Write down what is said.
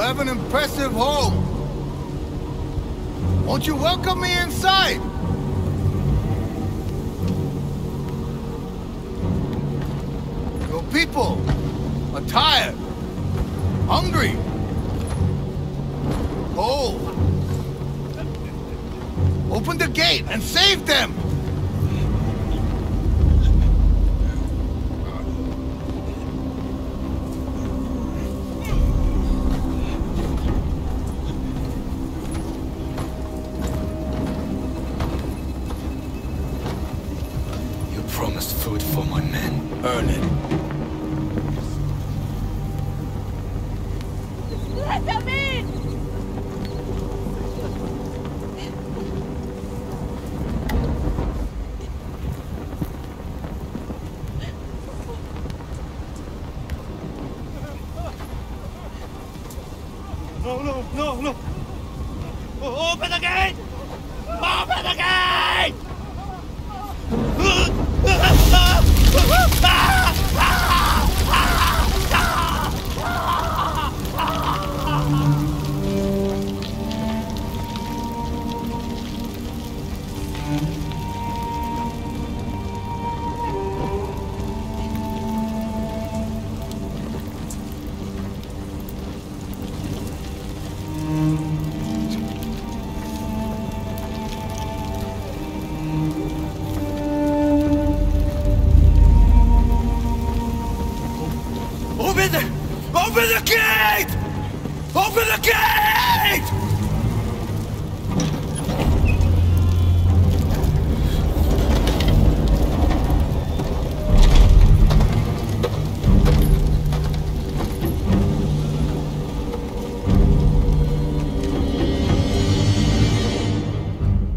have an impressive home. Won't you welcome me inside? Your people are tired, hungry, cold. Open the gate and save them! Promised food for my men. Earn it. Let them in! No, no, no, no. Open the gate! Open the gate! Open the... Gate! Open the gate!